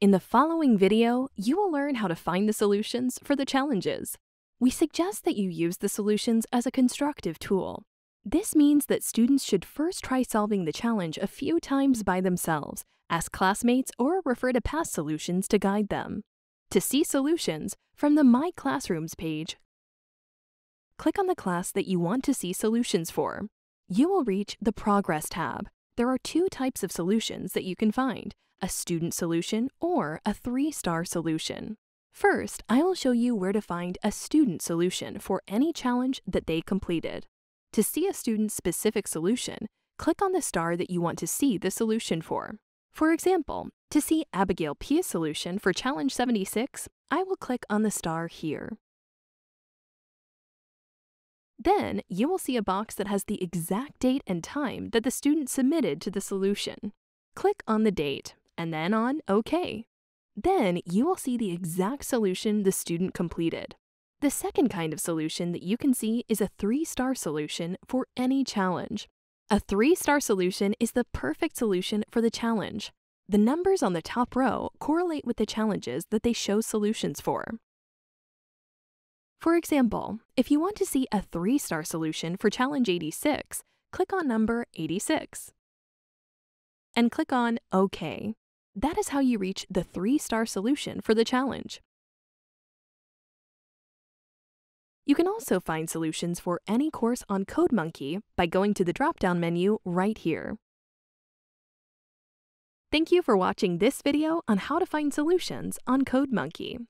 In the following video, you will learn how to find the solutions for the challenges. We suggest that you use the solutions as a constructive tool. This means that students should first try solving the challenge a few times by themselves, ask classmates, or refer to past solutions to guide them. To see solutions, from the My Classrooms page, click on the class that you want to see solutions for. You will reach the Progress tab. There are two types of solutions that you can find, a student solution or a three-star solution. First, I will show you where to find a student solution for any challenge that they completed. To see a student-specific solution, click on the star that you want to see the solution for. For example, to see Abigail P's solution for Challenge 76, I will click on the star here. Then, you will see a box that has the exact date and time that the student submitted to the solution. Click on the date, and then on OK. Then, you will see the exact solution the student completed. The second kind of solution that you can see is a three-star solution for any challenge. A three-star solution is the perfect solution for the challenge. The numbers on the top row correlate with the challenges that they show solutions for. For example, if you want to see a three-star solution for Challenge 86, click on number 86 and click on OK. That is how you reach the three-star solution for the challenge. You can also find solutions for any course on CodeMonkey by going to the drop-down menu right here. Thank you for watching this video on how to find solutions on CodeMonkey.